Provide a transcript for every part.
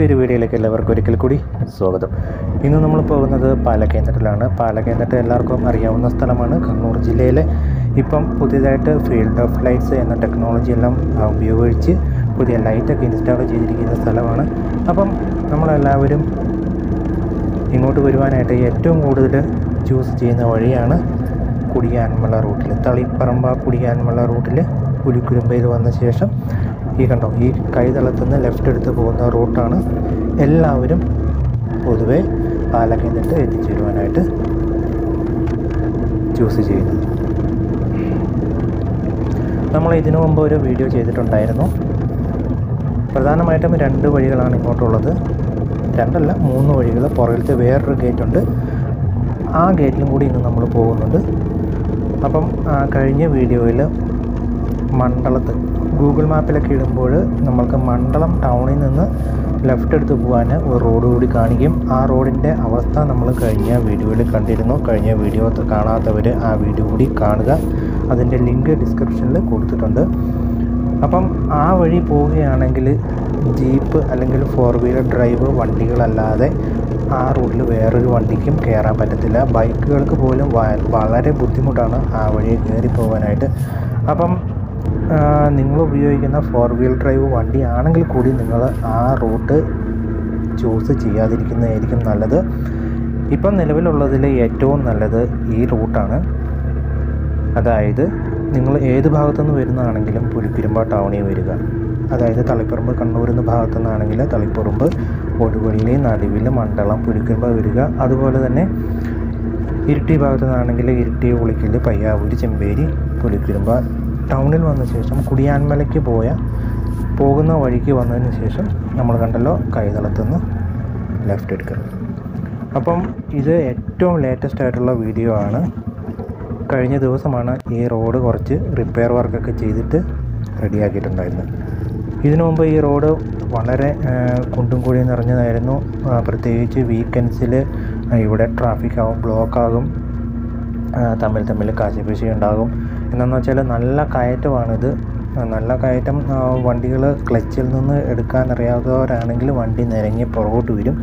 പുതിയൊരു വീഡിയോയിലേക്ക് എല്ലാവർക്കും ഒരിക്കൽ കൂടി സ്വാഗതം. ഇന്ന് നമ്മൾ പോകുന്നത് പാലക്കേന്ദ്രത്തിലാണ്. പാലക്കേന്ദ്രത്തെ എല്ലാവർക്കും അറിയാവുന്ന സ്ഥലമാണ് കണ്ണൂർ ജില്ലയിലെ. ഇപ്പം പുതിയതായിട്ട് ഫീൽഡ് ഓഫ് ലൈറ്റ്സ് എന്ന ടെക്നോളജി എല്ലാം ഉപയോഗിച്ച് പുതിയ ലൈറ്റൊക്കെ ഇൻസ്റ്റാൾ ചെയ്തിരിക്കുന്ന സ്ഥലമാണ്. അപ്പം നമ്മളെല്ലാവരും ഇങ്ങോട്ട് വരുവാനായിട്ട് ഏറ്റവും കൂടുതൽ ചൂസ് ചെയ്യുന്ന വഴിയാണ് കുടിയാൻമല റൂട്ടിൽ തളിപ്പറമ്പ കുടിയാൻമല റൂട്ടിൽ പുലിക്കുരുമ്പയിൽ വന്ന ശേഷം ഈ കണ്ടോ ഈ കൈതളത്തു നിന്ന് ലെഫ്റ്റ് എടുത്ത് പോകുന്ന റൂട്ടാണ് എല്ലാവരും പൊതുവെ പാലക്കേന്ദ്രത്ത് എത്തിച്ചേരുവാനായിട്ട് ചൂസ് ചെയ്യുന്നത്. നമ്മൾ ഇതിനു മുമ്പ് ഒരു വീഡിയോ ചെയ്തിട്ടുണ്ടായിരുന്നു. പ്രധാനമായിട്ടും രണ്ട് വഴികളാണ് ഇങ്ങോട്ടുള്ളത്. രണ്ടല്ല മൂന്ന് വഴികൾ. പുറകിലത്തെ വേറൊരു ഗേറ്റ് ഉണ്ട്. ആ ഗേറ്റിലും കൂടി ഇന്ന് നമ്മൾ പോകുന്നുണ്ട്. അപ്പം കഴിഞ്ഞ വീഡിയോയിൽ മണ്ഡലത്ത് ഗൂഗിൾ മാപ്പിലൊക്കെ ഇടുമ്പോൾ നമ്മൾക്ക് മണ്ഡലം ടൗണിൽ നിന്ന് ലെഫ്റ്റ് എടുത്ത് പോകാൻ ഒരു റോഡ് കൂടി കാണിക്കും. ആ റോഡിന്റെ അവസ്ഥ നമ്മൾ കഴിഞ്ഞ വീഡിയോയിൽ കണ്ടിരുന്നു. കഴിഞ്ഞ വീഡിയോ കാണാത്തവർ ആ വീഡിയോ കൂടി കാണുക. അതിന്റെ ലിങ്ക് ഡിസ്ക്രിപ്ഷനിൽ കൊടുത്തിട്ടുണ്ട്. അപ്പം ആ വഴി പോവുകയാണെങ്കിൽ ജീപ്പ് അല്ലെങ്കിൽ ഫോർ വീലർ ഡ്രൈവ് വണ്ടികളല്ലാതെ ആ റോഡിൽ വേറൊരു വണ്ടിക്കും കയറാൻ പറ്റത്തില്ല. ബൈക്കുകൾക്ക് പോലും വളരെ ബുദ്ധിമുട്ടാണ് ആ വഴി കയറി പോകാനായിട്ട്. അപ്പം നിങ്ങൾ ഉപയോഗിക്കുന്ന ഫോർ വീൽ ഡ്രൈവ് വണ്ടി ആണെങ്കിൽ കൂടി നിങ്ങൾ ആ റൂട്ട് ചൂസ് ചെയ്യാതിരിക്കുന്നതായിരിക്കും നല്ലത്. ഇപ്പം നിലവിലുള്ളതിൽ ഏറ്റവും നല്ലത് ഈ റൂട്ടാണ്. അതായത് നിങ്ങൾ ഏത് ഭാഗത്തുനിന്ന് വരുന്നതാണെങ്കിലും പുലിപ്പെരുമ്പ ടൗണിൽ വരിക. അതായത് തളിപ്പറമ്പ് കണ്ണൂരിന്ന് ഭാഗത്തു നിന്നാണെങ്കിൽ തളിപ്പറമ്പ് ഒടുവള്ളി നടുവിൽ മണ്ഡലം പുലിക്കുമ്പ വരിക. അതുപോലെ തന്നെ ഇരിട്ടി ഭാഗത്തു നിന്നാണെങ്കിൽ ഇരിട്ടി ഉളിക്കൽ പയ്യാവൂര് ചെമ്പേരി പുലിക്കുരുമ്പ ടൗണിൽ വന്ന ശേഷം കുടിയാൻമലയ്ക്ക് പോയ പോകുന്ന വഴിക്ക് വന്നതിന് ശേഷം നമ്മൾ കണ്ടല്ലോ കൈതളത്തുനിന്ന് ലെഫ്റ്റ് എടുക്കുക അപ്പം ഇത് ഏറ്റവും ലേറ്റസ്റ്റ് ആയിട്ടുള്ള വീഡിയോ ആണ്. കഴിഞ്ഞ ദിവസമാണ് ഈ റോഡ് കുറച്ച് റിപ്പയർ വർക്കൊക്കെ ചെയ്തിട്ട് റെഡിയാക്കിയിട്ടുണ്ടായിരുന്നത് ഇതിനു മുമ്പ് ഈ റോഡ് വളരെ കുണ്ടും കുഴിയും നിറഞ്ഞതായിരുന്നു. പ്രത്യേകിച്ച് വീക്കെൻഡ്സിൽ ഇവിടെ ട്രാഫിക് ആവും ബ്ലോക്ക് ആകും. ആ, തമ്മിൽ തമ്മിൽ കാശിപ്പിശി ഉണ്ടാകും. എന്നു വെച്ചാൽ നല്ല കയറ്റമാണിത്. നല്ല കയറ്റം വണ്ടികൾ ക്ലച്ചിൽ നിന്ന് എടുക്കാൻ അറിയാത്തവരാണെങ്കിൽ വണ്ടി നിരങ്ങി പുറകോട്ട് വരും.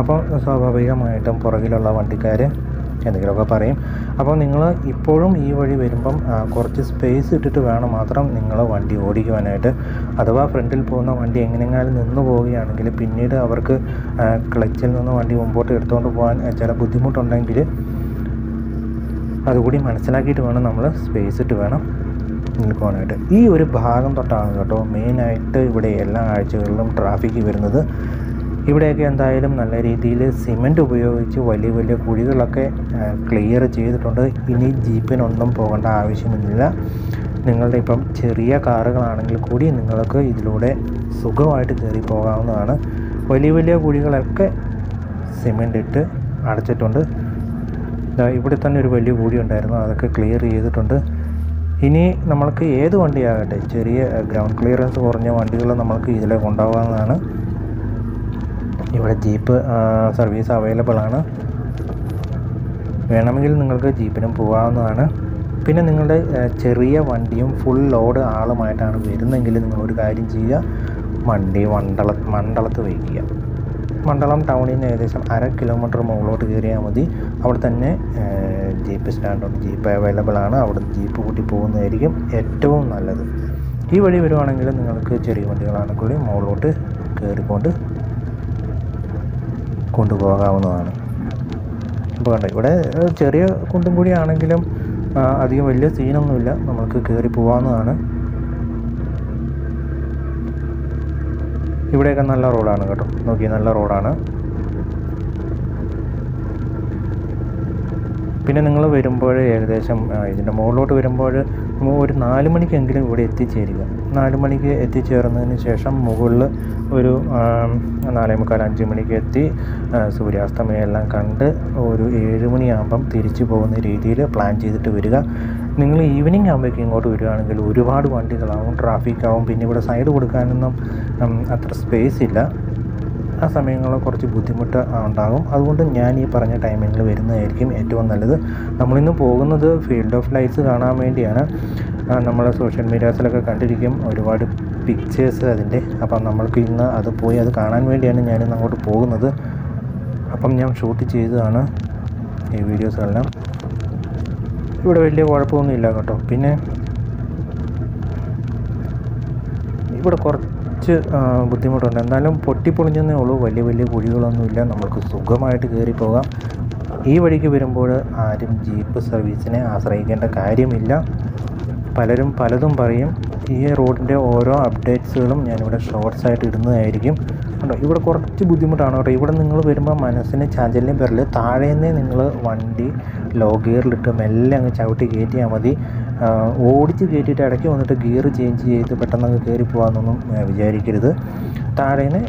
അപ്പോൾ സ്വാഭാവികമായിട്ടും പുറകിലുള്ള വണ്ടിക്കാർ എന്തെങ്കിലുമൊക്കെ പറയും. അപ്പോൾ നിങ്ങൾ ഇപ്പോഴും ഈ വഴി വരുമ്പം കുറച്ച് സ്പേസ് ഇട്ടിട്ട് വേണം മാത്രം നിങ്ങൾ വണ്ടി ഓടിക്കുവാനായിട്ട്. അഥവാ ഫ്രണ്ടിൽ പോകുന്ന വണ്ടി എങ്ങനെയെങ്കിലും നിന്ന് പോവുകയാണെങ്കിൽ പിന്നീട് അവർക്ക് ക്ലച്ചിൽ നിന്ന് വണ്ടി മുമ്പോട്ട് എടുത്തുകൊണ്ട് പോകാൻ ചില ബുദ്ധിമുട്ടുണ്ടെങ്കിൽ അതുകൂടി മനസ്സിലാക്കിയിട്ട് വേണം നമ്മൾ സ്പേസ് ഇട്ട് വേണം നിൽക്കുവാനായിട്ട് ഈ ഒരു ഭാഗം തൊട്ടാണ് കേട്ടോ മെയിനായിട്ട് ഇവിടെ എല്ലാ ആഴ്ചകളിലും ട്രാഫിക് വരുന്നത്. ഇവിടെയൊക്കെ എന്തായാലും നല്ല രീതിയിൽ സിമന്റ് ഉപയോഗിച്ച് വലിയ വലിയ കുഴികളൊക്കെ ക്ലിയർ ചെയ്തിട്ടുണ്ട്. ഇനി ജീപ്പിനൊന്നും പോകേണ്ട ആവശ്യമില്ല. നിങ്ങളുടെ ഇപ്പം ചെറിയ കാറുകളാണെങ്കിൽ കൂടി നിങ്ങൾക്ക് ഇതിലൂടെ സുഖമായിട്ട് കയറി പോകാവുന്നതാണ്. വലിയ വലിയ കുഴികളൊക്കെ സിമന്റ് ഇട്ട് അടച്ചിട്ടുണ്ട്. ഇവിടെ തന്നെ ഒരു വലിയ കൂടി ഉണ്ടായിരുന്നു. അതൊക്കെ ക്ലിയർ ചെയ്തിട്ടുണ്ട്. ഇനി നമ്മൾക്ക് ഏത് വണ്ടിയാകട്ടെ? ചെറിയ ഗ്രൗണ്ട് ക്ലിയറൻസ് കുറഞ്ഞ വണ്ടികൾ നമ്മൾക്ക് ഇതിലെ കൊണ്ടുപോകാവുന്നതാണ്. ഇവിടെ ജീപ്പ് സർവീസ് അവൈലബിൾ ആണ്. വേണമെങ്കിൽ നിങ്ങൾക്ക് ജീപ്പിനും പോകാവുന്നതാണ്. പിന്നെ നിങ്ങളുടെ ചെറിയ വണ്ടിയും ഫുൾ ലോഡ് ആളുമായിട്ടാണ് വരുന്നതെങ്കിൽ നിങ്ങളൊരു കാര്യം ചെയ്യുക. വണ്ടി മണ്ഡല മണ്ഡലത്ത് വയ്ക്കുക. മണ്ഡലം ടൗണിൽ നിന്ന് ഏകദേശം അര കിലോമീറ്റർ മുകളിലോട്ട് കയറിയാൽ മതി. അവിടെ തന്നെ ജീപ്പ് സ്റ്റാൻഡുണ്ട് ജീപ്പ് അവൈലബിൾ ആണ്. അവിടെ ജീപ്പ് കൂട്ടി പോകുന്നതായിരിക്കും ഏറ്റവും നല്ലത്. ഈ വഴി വരുവാണെങ്കിൽ നിങ്ങൾക്ക് ചെറിയ വണ്ടികളാണെങ്കിൽ മുകളിലോട്ട് കയറിക്കൊണ്ട് കൊണ്ടുപോകാവുന്നതാണ്. ഇപ്പോൾ കണ്ടോ ഇവിടെ ചെറിയ കുണ്ടും കൂടി ആണെങ്കിലും അധികം വലിയ സീനൊന്നുമില്ല നമുക്ക് കയറി പോകാവുന്നതാണ്. ഇവിടെയൊക്കെ നല്ല റോഡാണ് കേട്ടോ. നോക്കി നല്ല റോഡാണ്. പിന്നെ നിങ്ങൾ വരുമ്പോൾ ഏകദേശം ഇതിന്റെ മുകളിലോട്ട് വരുമ്പോൾ ഒരു നാല് മണിക്കെങ്കിലും ഇവിടെ എത്തിച്ചേരുക. നാല് മണിക്ക് എത്തിച്ചേർന്നതിന് ശേഷം മുകളിൽ ഒരു നാലേ മുക്കാൽ അഞ്ച് മണിക്ക് എത്തി സൂര്യാസ്തമയെല്ലാം കണ്ട് ഒരു ഏഴ് മണിയാകുമ്പം തിരിച്ചു പോകുന്ന രീതിയിൽ പ്ലാൻ ചെയ്തിട്ട് വരിക. നിങ്ങൾ ഈവനിങ് ആകുമ്പോഴേക്കും ഇങ്ങോട്ട് വരികയാണെങ്കിൽ ഒരുപാട് വണ്ടികളാവും ട്രാഫിക്കാവും പിന്നെ ഇവിടെ സൈഡ് കൊടുക്കാനൊന്നും അത്ര സ്പേസ് ഇല്ല. ആ സമയങ്ങളിൽ കുറച്ച് ബുദ്ധിമുട്ട് ഉണ്ടാകും. അതുകൊണ്ട് ഞാൻ ഈ പറഞ്ഞ ടൈമിങ്ങിൽ വരുന്നതായിരിക്കും ഏറ്റവും നല്ലത്. നമ്മളിന്ന് പോകുന്നത് ഫീൽഡ് ഓഫ് ലൈറ്റ്സ് കാണാൻ വേണ്ടിയാണ്. നമ്മൾ സോഷ്യൽ മീഡിയാസിലൊക്കെ കണ്ടിരിക്കും. ഒരുപാട് പിക്ചേഴ്സ് അതിന്റെ. അപ്പം നമ്മൾക്ക് ഇന്ന് അത് പോയി അത് കാണാൻ വേണ്ടിയാണ് ഞാനിന്ന് അങ്ങോട്ട് പോകുന്നത്. അപ്പം ഞാൻ ഷൂട്ട് ചെയ്തതാണ് ഈ വീഡിയോസെല്ലാം ഇവിടെ വലിയ കുഴപ്പമൊന്നുമില്ല കേട്ടോ. പിന്നെ ഇവിടെ കുറച്ച് ബുദ്ധിമുട്ടുണ്ട്. എന്നാലും പൊട്ടിപ്പൊളിഞ്ഞെന്നേ ഉള്ളൂ. വലിയ വലിയ കുഴികളൊന്നുമില്ല. നമുക്ക് സുഖമായിട്ട് കയറി പോകാം ഈ വഴിക്ക് വരുമ്പോൾ ആരും ജീപ്പ് സർവീസിനെ ആശ്രയിക്കേണ്ട കാര്യമില്ല. പലരും പലതും പറയും. ഈ റോഡിന്റെ ഓരോ അപ്ഡേറ്റ്സുകളും ഞാനിവിടെ ഷോർട്സ് ആയിട്ട് ഇടുന്നതായിരിക്കും. കണ്ടോ ഇവിടെ കുറച്ച് ബുദ്ധിമുട്ടാണ് കേട്ടോ. ഇവിടെ നിങ്ങൾ വരുമ്പോൾ മനസ്സിന് ചാഞ്ചല്യം വരൽ താഴേന്നേ നിങ്ങൾ വണ്ടി ലോ ഗിയറിലിട്ട് മെല്ലെ അങ്ങ് ചവിട്ടി കയറ്റിയാൽ മതി. ഓടിച്ച് കയറ്റിയിട്ട് ഇടയ്ക്ക് വന്നിട്ട് ഗിയർ ചേഞ്ച് ചെയ്ത് പെട്ടെന്ന് അങ്ങ് കയറി പോകാമെന്നൊന്നും വിചാരിക്കരുത്. താഴേന്ന്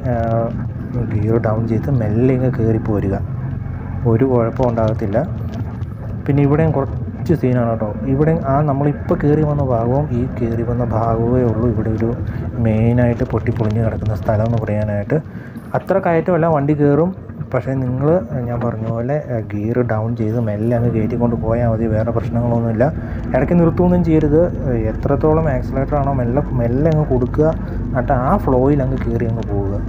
ഗിയർ ഡൗൺ ചെയ്ത് മെല്ലെ ഇങ്ങ് കയറി പോരുക. ഒരു കുഴപ്പം ഉണ്ടാകത്തില്ല. പിന്നെ ഇവിടെയും കുറച്ച് സീനാണ് കേട്ടോ. ഇവിടെ ആ നമ്മളിപ്പോൾ കയറി വന്ന ഭാഗവും ഈ കയറി വന്ന ഭാഗവേ ഉള്ളൂ. ഇവിടെ ഒരു മെയിനായിട്ട് പൊട്ടിപ്പൊളിഞ്ഞ് കിടക്കുന്ന സ്ഥലം എന്ന് പറയാനായിട്ട്. അത്ര കയറ്റമല്ല വണ്ടി കയറും. പക്ഷേ നിങ്ങൾ ഞാൻ പറഞ്ഞ പോലെ ഗിയർ ഡൗൺ ചെയ്ത് മെല്ലെ അങ്ങ് കയറ്റിക്കൊണ്ട് പോയാൽ മതി. വേറെ പ്രശ്നങ്ങളൊന്നുമില്ല. ഇടയ്ക്ക് നിർത്തുകയൊന്നും ചെയ്യരുത്. എത്രത്തോളം ആക്സിലേറ്റർ ആണോ മെല്ലെ മെല്ലെ അങ്ങ് കൊടുക്കുക. എന്നിട്ട് ആ ഫ്ലോയിൽ അങ്ങ് കയറി അങ്ങ് പോവുക.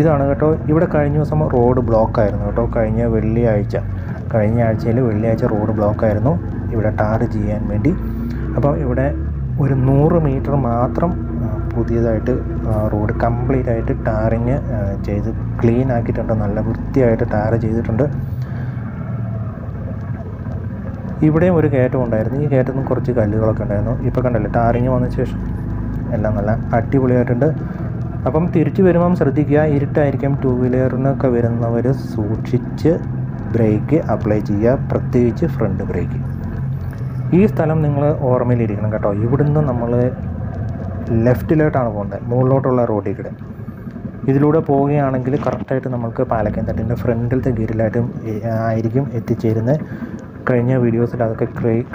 ഇതാണ് കേട്ടോ. ഇവിടെ കഴിഞ്ഞ ദിവസം റോഡ് ബ്ലോക്ക് ആയിരുന്നു കേട്ടോ. കഴിഞ്ഞ വെള്ളിയാഴ്ച. കഴിഞ്ഞ ആഴ്ചയിൽ വെള്ളിയാഴ്ച റോഡ് ബ്ലോക്ക് ആയിരുന്നു. ഇവിടെ ടാർ ചെയ്യാൻ വേണ്ടി. അപ്പോൾ ഇവിടെ ഒരു നൂറ് മീറ്റർ മാത്രം പുതിയതായിട്ട് റോഡ് കംപ്ലീറ്റ് ആയിട്ട് ടാറിങ് ചെയ്ത് ക്ലീൻ ആക്കിയിട്ടുണ്ട്. നല്ല വൃത്തിയായിട്ട് ടാർ ചെയ്തിട്ടുണ്ട്. ഇവിടെയും ഒരു കയറ്റം ഉണ്ടായിരുന്നു. ഈ കയറ്റത്തിൽ കുറച്ച് കല്ലുകളൊക്കെ ഉണ്ടായിരുന്നു. ഇപ്പോൾ കണ്ടല്ലേ ടാറിങ് വന്ന ശേഷം എല്ലാം നല്ല അടിപൊളിയായിട്ടുണ്ട്. അപ്പം തിരിച്ചു വരുമ്പം ശ്രദ്ധിക്കുക ഇരുട്ടായിരിക്കും ടു വീലറിനൊക്കെ വരുന്നവർ സൂക്ഷിച്ച് ബ്രേക്ക് അപ്ലൈ ചെയ്യുക പ്രത്യേകിച്ച് ഫ്രണ്ട് ബ്രേക്ക് ഈ സ്ഥലം നിങ്ങൾ ഓർമ്മയിലിരിക്കണം കേട്ടോ. ഇവിടുന്ന് നമ്മൾ ലെഫ്റ്റിലോട്ടാണ് പോകുന്നത് മുകളിലോട്ടുള്ള റോഡിൽ കൂടെ ഇതിലൂടെ പോവുകയാണെങ്കിൽ കറക്റ്റായിട്ട് നമുക്ക് പാലക്കയം തട്ടിന്റെ ഫ്രണ്ടിലത്തെ ഗേറ്റിലായിട്ടും ഏ- ആയിരിക്കും എത്തിച്ചേരുന്നത്. കഴിഞ്ഞ വീഡിയോസിൽ അതൊക്കെ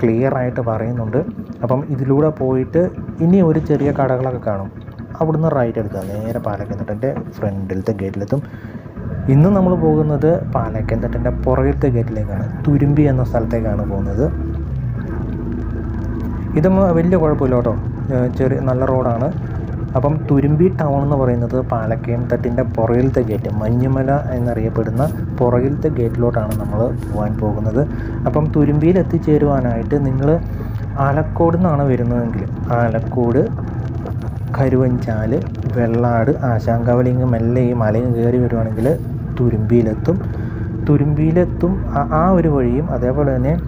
ക്ലിയർ ആയിട്ട് പറയുന്നുണ്ട്. അപ്പം ഇതിലൂടെ പോയിട്ട് ഇനി ഒരു ചെറിയ കടകളൊക്കെ കാണും. അവിടുന്ന് റൈറ്റ് എടുക്കുക. നേരെ പാലക്കൻ തട്ടിന്റെ ഫ്രണ്ടിലത്തെ ഗേറ്റിലെത്തും ഇന്ന് നമ്മൾ പോകുന്നത് പാലക്കൻ തട്ടിന്റെ പുറകിലത്തെ ഗേറ്റിലേക്കാണ് തുരുമ്പി എന്ന സ്ഥലത്തേക്കാണ് പോകുന്നത്. ഇതൊന്നും വലിയ കുഴപ്പമില്ല കേട്ടോ. ചെറിയ നല്ല റോഡാണ്. അപ്പം തുരുമ്പി ടൗൺ എന്ന് പറയുന്നത് പാലക്കയം തട്ടിന്റെ പുറകിലത്തെ ഗേറ്റ് മഞ്ഞുമല എന്നറിയപ്പെടുന്ന പുറകിലത്തെ ഗേറ്റിലോട്ടാണ് നമ്മൾ പോകാൻ പോകുന്നത്. അപ്പം തുരുമ്പിയിൽ എത്തിച്ചേരുവാനായിട്ട് നിങ്ങൾ ആലക്കോട് നിന്നാണ് വരുന്നതെങ്കിൽ ആലക്കോട് കരുവഞ്ചാൽ വെള്ളാട് ആശാങ്കവലിങ് മെല്ലെ ഈ മലയും കയറി വരുവാണെങ്കിൽ തുരുമ്പിയിലെത്തും. തുരുമ്പിയിലെത്തും ആ- ഒരു വഴിയും അതേപോലെ തന്നെ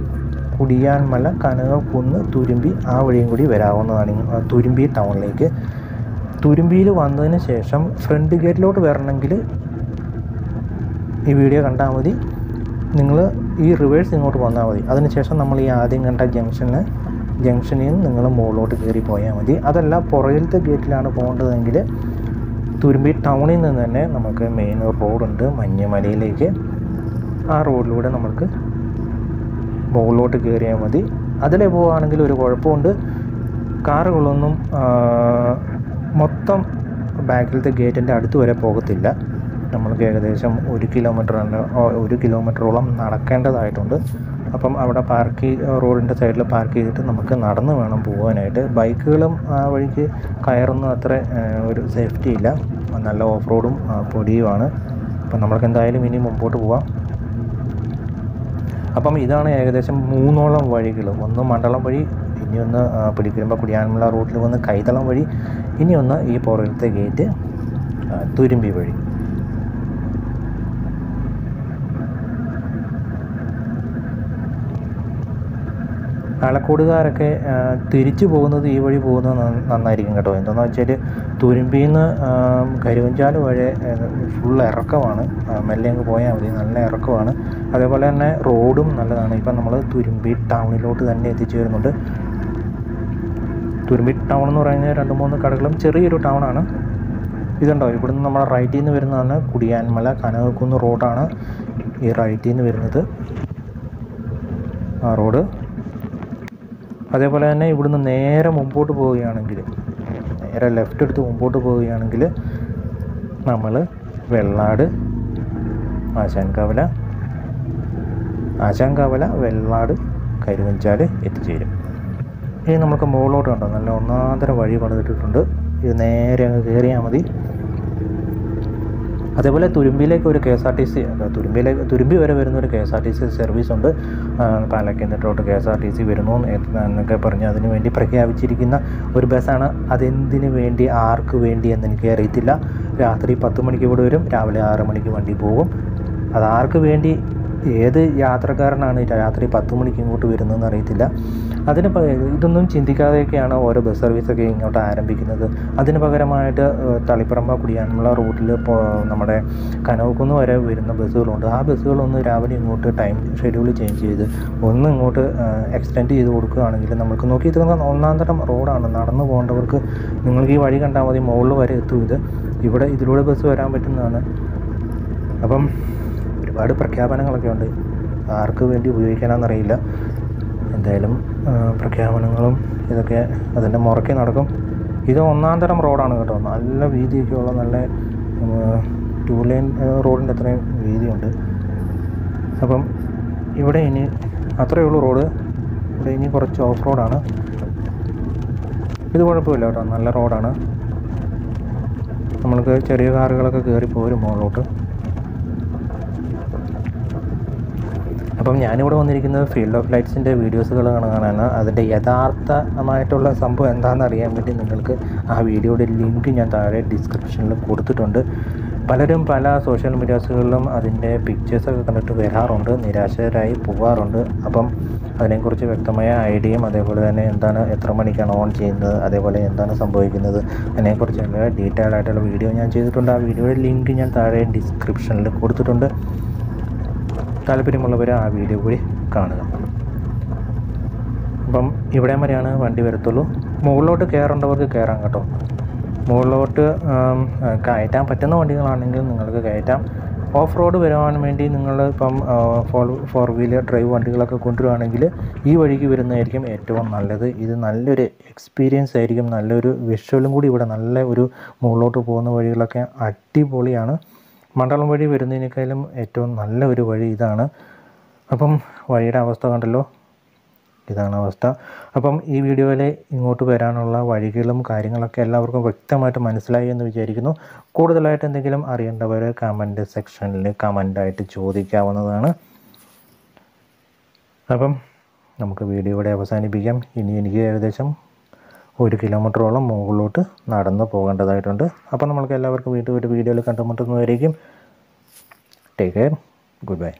കുടിയാൻമല കനകക്കുന്ന് തുരുമ്പി ആ വഴിയും കൂടി വരാവുന്നതാണ് തുരുമ്പി ടൗണിലേക്ക്. തുരുമ്പിയിൽ വന്നതിന് ശേഷം ഫ്രണ്ട് ഗേറ്റിലോട്ട് വരണമെങ്കിൽ ഈ വീഡിയോ കണ്ടാൽ മതി. നിങ്ങൾ ഈ റിവേഴ്സ് ഇങ്ങോട്ട് വന്നാൽ മതി. അതിനുശേഷം നമ്മൾ ഈ ആദ്യം കണ്ട ജംഗ്ഷന് ജംഗ്ഷനിൽ നിന്ന് നിങ്ങൾ മുകളിലോട്ട് കയറി പോയാൽ മതി. അതല്ല പുറകിലത്തെ ഗേറ്റിലാണ് പോകേണ്ടതെങ്കിൽ തുരുമ്പി ടൗണിൽ നിന്ന് തന്നെ നമുക്ക് മെയിൻ റോഡുണ്ട് മഞ്ഞമലയിലേക്ക്. ആ റോഡിലൂടെ നമുക്ക് മുകളിലോട്ട് കയറിയാൽ മതി. അതിലെ പോവുകയാണെങ്കിൽ ഒരു കുഴപ്പമുണ്ട്. കാറുകളൊന്നും മൊത്തം ബാക്കിലത്തെ ഗേറ്റിന്റെ അടുത്ത് വരെ പോകത്തില്ല. നമ്മൾക്ക് ഏകദേശം ഒരു കിലോമീറ്റർ ഒരു കിലോമീറ്ററോളം നടക്കേണ്ടതായിട്ടുണ്ട്. അപ്പം അവിടെ പാർക്ക് റോഡിന്റെ സൈഡിൽ പാർക്ക് ചെയ്തിട്ട് നമുക്ക് നടന്ന് വേണം പോകാനായിട്ട്. ബൈക്കുകളും ആ വഴിക്ക് കയറുന്ന അത്ര ഒരു സേഫ്റ്റി ഇല്ല. നല്ല ഓഫ് റോഡും പൊടിയുമാണ്. അപ്പം നമ്മൾക്ക് എന്തായാലും ഇനി മുമ്പോട്ട് പോവാം. അപ്പം ഇതാണ് ഏകദേശം മൂന്നോളം വഴികൾ. ഒന്ന് മണ്ഡലം വഴി ഇനി ഒന്ന് പിടിക്കുമ്പോൾ കുടിയാൻമല റൂട്ടിൽ വന്ന് കൈതളം വഴി ഇനി ഒന്ന് ഈ പുറകിലത്തെ ഗേറ്റ് തുരുമ്പി വഴി. ആലക്കോടുകാരൊക്കെ തിരിച്ചു പോകുന്നത് ഈ വഴി പോകുന്നത് നന്നായിരിക്കും കേട്ടോ. എന്താണെന്ന് വെച്ചാൽ തുരുമ്പിയിൽ നിന്ന് കരുവഞ്ചാൽ വഴി ഫുൾ ഇറക്കമാണ്. മെല്ലെ അങ്ങ് പോയാൽ മതി. നല്ല ഇറക്കമാണ്. അതേപോലെ തന്നെ റോഡും നല്ലതാണ്. ഇപ്പം നമ്മൾ തുരുമ്പി ടൗണിലോട്ട് തന്നെ എത്തിച്ചു വരുന്നുണ്ട്. തുരുമ്പി ടൗൺ എന്ന് പറയുന്ന രണ്ട് മൂന്ന് കടകളും ചെറിയൊരു ടൗണാണ്. ഇതുണ്ടോ? ഇവിടുന്ന് നമ്മുടെ റൈറ്റിൽ നിന്ന് വരുന്നതാണ് കുടിയാൻമല കനകക്കുന്ന് റോഡാണ് ഈ റൈറ്റിൽ നിന്ന് വരുന്നത്. ആ റോഡ്. അതേപോലെ തന്നെ ഇവിടുന്ന് നേരെ മുമ്പോട്ട് പോവുകയാണെങ്കിൽ നേരെ ലെഫ്റ്റ് എടുത്ത് മുമ്പോട്ട് പോവുകയാണെങ്കിൽ നമ്മൾ വെള്ളാട് ആശാൻകവല ആശാൻകവല വെള്ളാട് കരുവഞ്ചാൽ എത്തിച്ചേരും. ഇനി നമുക്ക് മുകളിലോട്ട് കണ്ടോ? നല്ല ഒന്നാന്തര വഴി പണിതിട്ടിട്ടുണ്ട്. ഇത് നേരെ അങ്ങ് കയറിയാൽ മതി. അതേപോലെ തുരുമ്പിലേക്ക് ഒരു K S R T C തുരുമ്പിലേക്ക് തുരുമ്പി വരെ വരുന്ന ഒരു K S R T C service ഉണ്ട് പാലക്കന്നിട്ടോട്ട് K S R T C വരുന്നു എന്നൊക്കെ പറഞ്ഞ് അതിന് വേണ്ടി പ്രഖ്യാപിച്ചിരിക്കുന്ന ഒരു ബസ്സാണ്. അതെന്തിനു വേണ്ടി ആർക്ക് വേണ്ടി എന്ന് എനിക്ക് അറിയത്തില്ല രാത്രി പത്ത് മണിക്ക് ഇവിടെ വരും രാവിലെ ആറ് മണിക്ക് വണ്ടി പോകും. അത് ആർക്ക് വേണ്ടി ഏത് യാത്രക്കാരനാണ് രാത്രി പത്ത് മണിക്ക് ഇങ്ങോട്ട് വരുന്നതെന്ന് അറിയത്തില്ല. അതിന് ഇതൊന്നും ചിന്തിക്കാതെയൊക്കെയാണ് ഓരോ ബസ് സർവീസൊക്കെ ഇങ്ങോട്ട് ആരംഭിക്കുന്നത്. അതിന് പകരമായിട്ട് തളിപ്പറമ്പ കുടിയാനുള്ള റൂട്ടിൽ നമ്മുടെ കനവക്കുന്ന് വരെ വരുന്ന ബസ്സുകളുണ്ട്. ആ ബസ്സുകളൊന്ന് രാവിലെ ഇങ്ങോട്ട് ടൈം ഷെഡ്യൂൾ ചേഞ്ച് ചെയ്ത് ഒന്ന് ഇങ്ങോട്ട് എക്സ്റ്റെൻഡ് ചെയ്ത് കൊടുക്കുകയാണെങ്കിൽ നമുക്ക് നോക്കി ഇത് ഒന്നാം തരം റോഡാണ്. നടന്നു പോകേണ്ടവർക്ക് നിങ്ങൾക്ക് ഈ വഴി കണ്ടാൽ മതി. മുകളിൽ വരെ എത്തും ഇത്. ഇവിടെ ഇതിലൂടെ ബസ് വരാൻ പറ്റുന്നതാണ്. അപ്പം ഒരുപാട് പ്രഖ്യാപനങ്ങളൊക്കെ ഉണ്ട്. ആർക്ക് വേണ്ടി ഉപയോഗിക്കാനാണെന്നറിയില്ല എന്തായാലും പ്രഖ്യാപനങ്ങളും ഇതൊക്കെ അതിന്റെ മുറക്കി നടക്കും. ഇത് ഒന്നാം തരം റോഡാണ് കേട്ടോ. നല്ല വീതിയൊക്കെ ഉള്ള നല്ല ടൂ ലൈൻ റോഡിന്റെ അത്രയും വീതിയുണ്ട്. അപ്പം ഇവിടെ ഇനി അത്രയേ ഉള്ളൂ റോഡ്. ഇവിടെ ഇനി കുറച്ച് ഓഫ് റോഡാണ് ഇത് കുഴപ്പമില്ല കേട്ടോ. നല്ല റോഡാണ്. നമ്മൾക്ക് ചെറിയ കാറുകളൊക്കെ കയറി പോരും മുകളിലോട്ട്. അപ്പം ഞാനിവിടെ വന്നിരിക്കുന്നത് ഫീൽഡ് ഓഫ് ലൈറ്റ്സിന്റെ വീഡിയോസുകൾ കാണാനാണ് അതിന്റെ യഥാർത്ഥമായിട്ടുള്ള സംഭവം എന്താണെന്ന് അറിയാൻ വേണ്ടി നിങ്ങൾക്ക് ആ വീഡിയോയുടെ ലിങ്ക് ഞാൻ താഴെ ഡിസ്ക്രിപ്ഷനിൽ കൊടുത്തിട്ടുണ്ട്. പലരും പല സോഷ്യൽ മീഡിയാസുകളിലും അതിന്റെ പിക്ചേഴ്സൊക്കെ കണ്ടിട്ട് വരാറുണ്ട് നിരാശരായി പോകാറുണ്ട് അപ്പം അതിനെക്കുറിച്ച് വ്യക്തമായ ഐഡിയയും അതേപോലെ തന്നെ എന്താണ് എത്ര മണിക്കാണ് ഓൺ ചെയ്യുന്നത് അതേപോലെ എന്താണ് സംഭവിക്കുന്നത് അതിനെക്കുറിച്ചുള്ള ഡീറ്റെയിൽ ആയിട്ടുള്ള വീഡിയോ ഞാൻ ചെയ്തിട്ടുണ്ട്. ആ വീഡിയോയുടെ ലിങ്ക് ഞാൻ താഴെ ഡിസ്ക്രിപ്ഷനിൽ കൊടുത്തിട്ടുണ്ട്. താല്പര്യമുള്ളവർ ആ വീഡിയോ കൂടി കാണുക. അപ്പം ഇവിടെ വരെയാണ് വണ്ടി വരത്തുള്ളൂ. മുകളിലോട്ട് കയറേണ്ടവർക്ക് കയറാം കേട്ടോ. മുകളിലോട്ട് കയറ്റാൻ പറ്റുന്ന വണ്ടികളാണെങ്കിൽ നിങ്ങൾക്ക് കയറ്റാം. ഓഫ് റോഡ് വരുവാൻ വേണ്ടി നിങ്ങൾ ഇപ്പം ഫോർ ഫോർ വീലർ ഡ്രൈവ് വണ്ടികളൊക്കെ കൊണ്ടുവരുവാണെങ്കിൽ ഈ വഴിക്ക് വരുന്നതായിരിക്കും ഏറ്റവും നല്ലത്. ഇത് നല്ലൊരു എക്സ്പീരിയൻസ് ആയിരിക്കും. നല്ലൊരു വിഷ്വലും കൂടി ഇവിടെ നല്ല ഒരു മുകളിലോട്ട് പോകുന്ന വഴികളൊക്കെ അടിപൊളിയാണ്. മണ്ഡലം വഴി വരുന്നതിനേക്കാളും ഏറ്റവും നല്ല ഒരു വഴി ഇതാണ്. അപ്പം വഴിയുടെ അവസ്ഥ കണ്ടല്ലോ? ഇതാണ് അവസ്ഥ. അപ്പം ഈ വീഡിയോയിൽ ഇങ്ങോട്ട് വരാനുള്ള വഴികളും കാര്യങ്ങളൊക്കെ എല്ലാവർക്കും വ്യക്തമായിട്ട് മനസ്സിലായി എന്ന് വിചാരിക്കുന്നു. കൂടുതലായിട്ട് എന്തെങ്കിലും അറിയേണ്ടവർ കമന്റ് സെക്ഷനിൽ കമന്റായിട്ട് ചോദിക്കാവുന്നതാണ്. അപ്പം നമുക്ക് വീഡിയോ ഇവിടെ അവസാനിപ്പിക്കാം. ഇനി എനിക്ക് ഏകദേശം ഒരു കിലോമീറ്ററോളം മുകളിലോട്ട് നടന്ന് പോകേണ്ടതായിട്ടുണ്ട്. അപ്പോൾ നമ്മൾക്ക് എല്ലാവർക്കും വീണ്ടും ഒരു വീഡിയോയിൽ കണ്ടുമുട്ടുന്നതായിരിക്കും ടേക്ക് കെയർ ഗുഡ് ബൈ